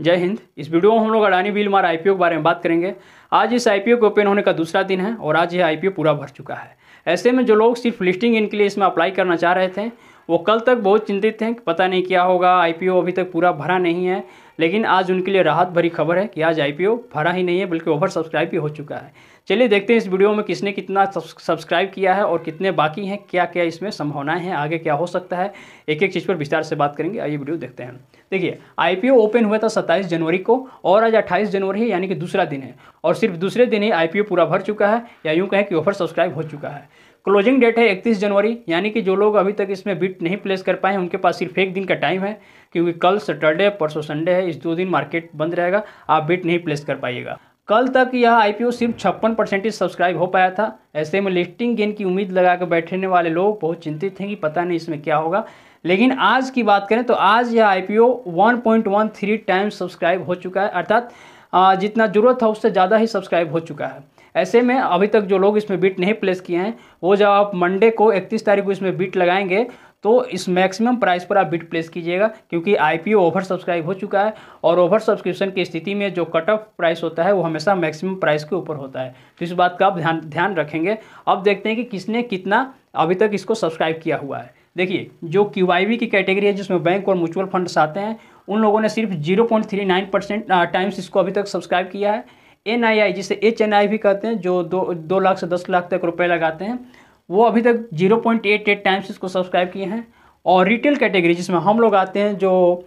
जय हिंद। इस वीडियो में हम लोग अडानी बिल मार आईपीओ के बारे में बात करेंगे। आज इस आईपीओ के ओपन होने का दूसरा दिन है और आज यह आईपीओ पूरा भर चुका है। ऐसे में जो लोग सिर्फ़ लिस्टिंग इनके लिए इसमें अप्लाई करना चाह रहे थे वो कल तक बहुत चिंतित थे कि पता नहीं क्या होगा आईपीओ अभी तक पूरा भरा नहीं है, लेकिन आज उनके लिए राहत भरी खबर है कि आज आईपीओ भरा ही नहीं है, बल्कि ओवर सब्सक्राइब भी हो चुका है। चलिए देखते हैं इस वीडियो में किसने कितना सब्सक्राइब किया है और कितने बाकी हैं क्या क्या इसमें संभावनाएँ हैं, आगे क्या हो सकता है एक एक चीज़ पर विस्तार से बात करेंगे, आइए वीडियो देखते हैं। देखिए आईपीओ ओपन हुआ था सत्ताईस जनवरी को और आज अट्ठाईस जनवरी है, यानी कि दूसरा दिन है, और सिर्फ़ दूसरे दिन ही आईपीओ पूरा भर चुका है, या यूँ कहें कि ओवर सब्सक्राइब हो चुका है। क्लोजिंग डेट है इकतीस जनवरी, यानी कि जो लोग अभी तक इसमें बिट नहीं प्लेस कर पाए हैं, उनके पास सिर्फ़ एक दिन का टाइम है, क्योंकि कल सैटरडे परसों संडे है, इस दो दिन मार्केट बंद रहेगा, आप बिट नहीं प्लेस कर पाइएगा। कल तक यह आईपीओ सिर्फ़ छप्पन परसेंटेज सब्सक्राइब हो पाया था। ऐसे में लिस्टिंग गेन की उम्मीद लगा कर बैठने वाले लोग बहुत चिंतित हैं कि पता नहीं इसमें क्या होगा। लेकिन आज की बात करें तो आज यह आई आईपीओ 1.13 टाइम्स सब्सक्राइब हो चुका है, अर्थात जितना ज़रूरत था उससे ज़्यादा ही सब्सक्राइब हो चुका है। ऐसे में अभी तक जो लोग इसमें बिट नहीं प्लेस किए हैं, वो जब आप मंडे को इकतीस तारीख को इसमें बिट लगाएँगे तो इस मैक्सिमम प्राइस पर आप बिट प्लेस कीजिएगा, क्योंकि आईपीओ ओवर सब्सक्राइब हो चुका है और ओवर सब्सक्रिप्शन की स्थिति में जो कट ऑफ़ प्राइस होता है, वो हमेशा मैक्सिमम प्राइस के ऊपर होता है। तो इस बात का आप ध्यान ध्यान रखेंगे। अब देखते हैं कि किसने कितना अभी तक इसको सब्सक्राइब किया हुआ है। देखिए, जो क्यूआईवी की कैटेगरी है, जिसमें बैंक और म्यूचुअल फंड्स आते हैं, उन लोगों ने सिर्फ़ zero point three nine percent times इसको अभी तक सब्सक्राइब किया है। एन आई आई जिसे एच एन आई भी कहते हैं, जो दो दो लाख से दस लाख तक रुपए लगाते हैं, वो अभी तक zero point eight eight times इसको सब्सक्राइब किए हैं। और रिटेल कैटेगरी जिसमें हम लोग आते हैं, जो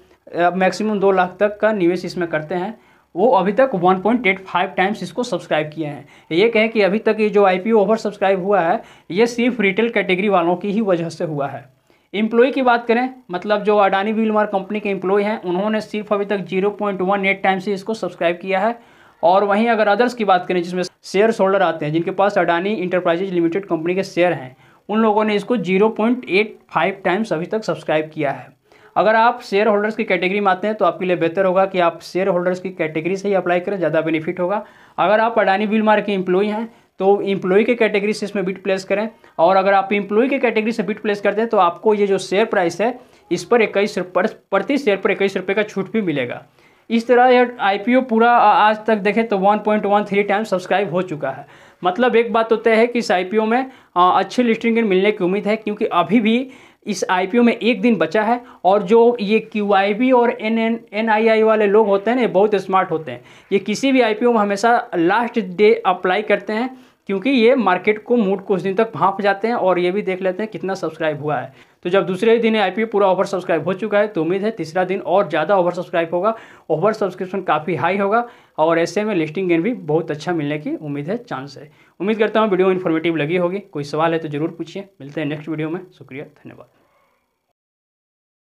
मैक्सिमम दो लाख तक का निवेश इसमें करते हैं, वो अभी तक 1.85 टाइम्स इसको सब्सक्राइब किए हैं। ये कहें कि अभी तक ये जो आईपीओ ओवर सब्सक्राइब हुआ है, ये सिर्फ़ रिटेल कैटेगरी वालों की ही वजह से हुआ है। एम्प्लॉय की बात करें मतलब जो अडानी विलमार कंपनी के एम्प्लॉय हैं, उन्होंने सिर्फ़ अभी तक 0.18 टाइम्स ही इसको सब्सक्राइब किया है। और वहीं अगर अदर्स की बात करें, जिसमें शेयर होल्डर आते हैं, जिनके पास अडानी इंटरप्राइजेज लिमिटेड कंपनी के शेयर हैं, उन लोगों ने इसको 0.85 टाइम्स अभी तक सब्सक्राइब किया है। अगर आप शेयर होल्डर्स की कैटेगरी में आते हैं तो आपके लिए बेहतर होगा कि आप शेयर होल्डर्स की कैटेगरी से ही अप्लाई करें, ज़्यादा बेनिफिट होगा। अगर आप अडानी बिल मार के एम्प्लॉय हैं तो इम्प्लॉय के कैटेगरी से इसमें बिट प्लेस करें। और अगर आप इम्प्लॉय के कैटेगरी से बिट प्लेस करते हैं तो आपको ये जो शेयर प्राइस है, इस पर इक्कीस प्रति शेयर पर इक्कीस रुपये का छूट भी मिलेगा। इस तरह यह आईपीओ पूरा आज तक देखें तो 1.13 टाइम सब्सक्राइब हो चुका है। मतलब एक बात तो तय है कि इस आईपीओ में अच्छी लिस्टिंग मिलने की उम्मीद है, क्योंकि अभी भी इस आईपीओ में एक दिन बचा है, और जो ये क्यू और N N N I I वाले लोग होते हैं ना बहुत स्मार्ट होते हैं। ये किसी भी आईपीओ में हमेशा लास्ट डे अप्लाई करते हैं क्योंकि ये मार्केट को मूड कुछ दिन तक भाप जाते हैं और ये भी देख लेते हैं कितना सब्सक्राइब हुआ है। तो जब दूसरे दिन आई पूरा ओवर सब्सक्राइब हो चुका है तो उम्मीद है तीसरा दिन और ज़्यादा ओवर सब्सक्राइब होगा ओवर सब्सक्रिप्शन काफ़ी हाई होगा और ऐसे में लिस्टिंग गेन भी बहुत अच्छा मिलने की उम्मीद है चांस है। उम्मीद करता हूँ वीडियो इन्फॉर्मेटिव लगी होगी, कोई सवाल है तो ज़रूर पूछिए। मिलते हैं नेक्स्ट वीडियो में। शुक्रिया, धन्यवाद।